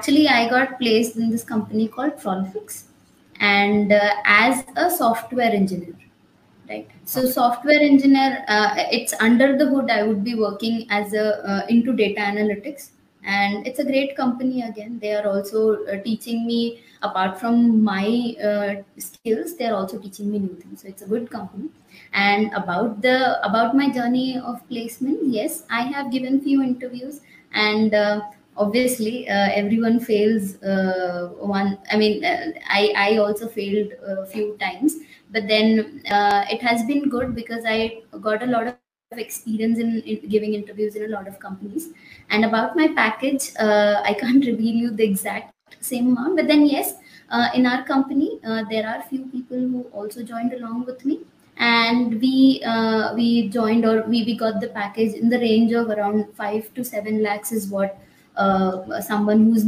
actually, I got placed in this company called Prolifics, and uh, as a software engineer. Right. So, software engineer, uh, it's under the hood. I would be working as a uh, into data analytics, and it's a great company. Again, they are also uh, teaching me apart from my uh, skills. They are also teaching me new things. So, it's a good company. And about the about my journey of placement, yes, I have given few interviews and uh, obviously uh, everyone fails uh, one i mean uh, i i also failed a few times but then uh, it has been good because i got a lot of experience in, in giving interviews in a lot of companies. And about my package uh, i can't reveal you the exact same amount but then yes uh, in our company there are few people who also joined along with me. And we we joined or we, we got the package in the range of around 5 to 7 lakhs is what Uh, someone who's